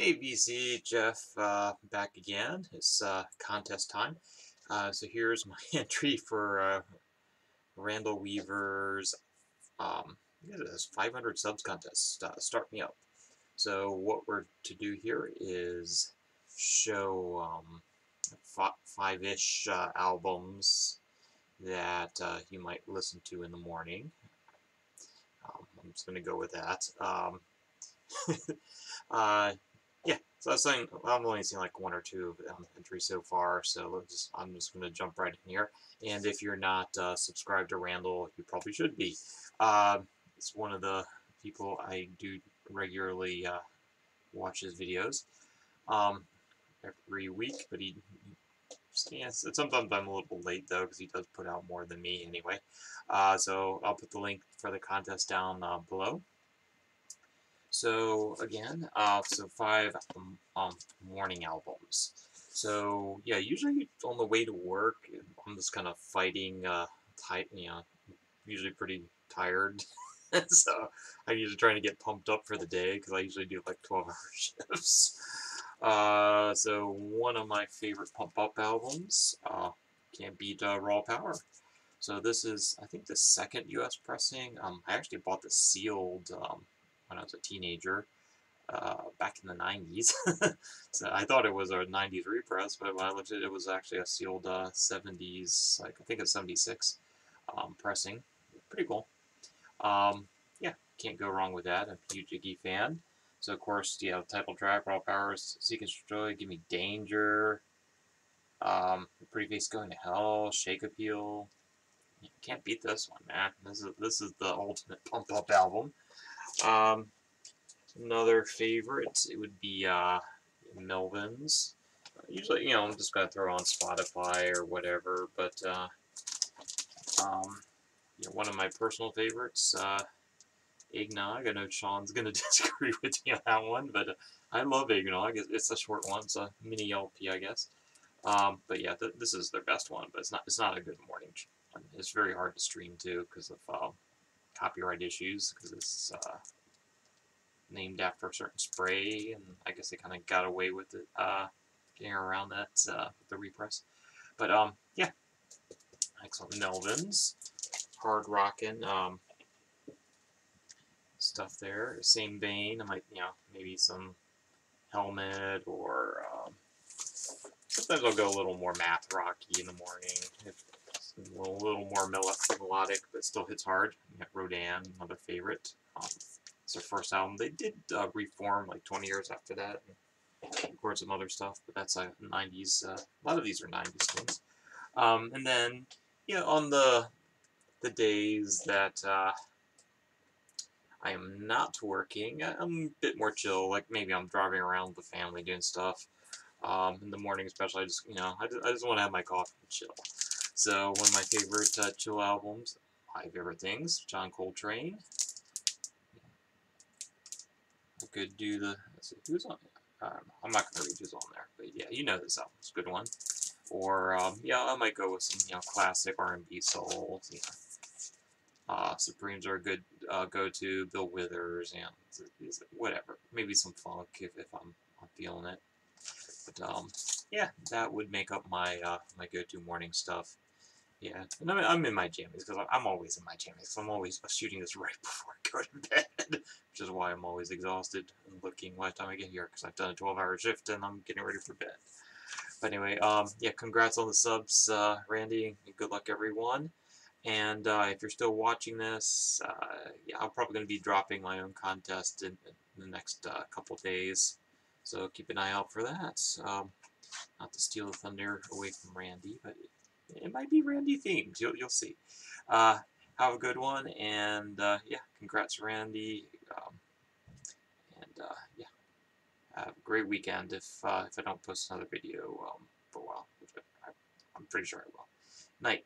Hey Jeff uh, back again. It's uh, contest time. Uh, so here's my entry for uh, Randall Weaver's um, 500 subs contest. Uh, start me up. So what we're to do here is show um, five-ish uh, albums that you might listen to in the morning. Um, I'm just going to go with that. Um, yeah, so I was saying I've only seen like one or two um, entries so far, so just, I'm just going to jump right in here. And if you're not uh, subscribed to Randall, you probably should be. Uh, it's one of the people I do regularly uh, watch his videos um, every week, but he, yeah, sometimes I'm a little late though because he does put out more than me anyway. Uh, so I'll put the link for the contest down uh, below. So again, uh, so five um, um, morning albums. So yeah, usually on the way to work, I'm just kind of fighting, uh, tight, you know, usually pretty tired. so I'm usually trying to get pumped up for the day because I usually do like 12 hour shifts. Uh, so one of my favorite pump up albums, uh, can't beat uh, Raw Power. So this is, I think, the second U.S. pressing. Um, I actually bought the sealed um, when I was a teenager uh, back in the 90s. so I thought it was a 90s repress, but when I looked at it, it was actually a sealed uh, 70s, like I think it's 76 um, pressing. Pretty cool. Um, yeah, can't go wrong with that. I'm a huge Iggy fan. So of course, yeah, title track, Raw Powers, Seek and Destroy, Gimme Danger, um, Pretty Face Going to Hell, Shake Appeal. You can't beat this one, man. This is this is the ultimate pump up album. Um, another favorite, it would be uh, Melvins. Usually, you know, I'm just going to throw on Spotify or whatever, but uh, um, you know, one of my personal favorites, uh, Eggnog. I know Sean's going to disagree with me on that one, but I love Eggnog. It's a short one. It's a mini LP, I guess. Um, but yeah, th this is their best one, but it's not it's not a good morning. It's very hard to stream too because of uh, copyright issues because it's uh, named after a certain spray, and I guess they kind of got away with it, uh, getting around that uh, the repress. But um, yeah, excellent Melvins, hard rockin' um, stuff there. Same vein, I might you know maybe some helmet or um, sometimes I'll go a little more math rocky in the morning. If a little, more melodic, but still hits hard. Rodan, another favorite. Um, it's their first album. They did uh, reform like 20 years after that and record some other stuff, but that's a 90s. Uh, a lot of these are 90s things. Um, and then, you know, on the the days that uh, I am not working, I'm a bit more chill. Like maybe I'm driving around with the family doing stuff. Um, in the morning, especially, I just you know I just, I just want to have my coffee and chill. So one of my favorite uh, chill albums, my favorite things, John Coltrane. I could do the, see, who's on, um, I'm not going to read who's on there, but yeah, you know this album, it's a good one. Or, um, yeah, I might go with some, you know, classic R&B soul, you know. Uh, Supremes are a good uh, go-to, Bill Withers, and whatever. Maybe some funk if, if I'm, I'm feeling it. But, um, yeah, that would make up my, uh, my go-to morning stuff. Yeah, and I'm, I'm in my jammies because I'm always in my jammies I'm always shooting this right before I go to bed, which is why I'm always exhausted and looking by the time I get here because I've done a 12-hour shift and I'm getting ready for bed. But anyway, um, yeah, congrats on the subs, uh, Randy. Good luck, everyone. And uh, if you're still watching this, uh, yeah, I'm probably going to be dropping my own contest in, in the next uh, couple days. So keep an eye out for that. Um, not to steal the thunder away from Randy, but it might be Randy themed. You'll, you'll see. Uh, have a good one, and uh, yeah, congrats, Randy. Um, and uh, yeah, have a great weekend. If uh, if I don't post another video um, for a while, I, I'm pretty sure I will. Night.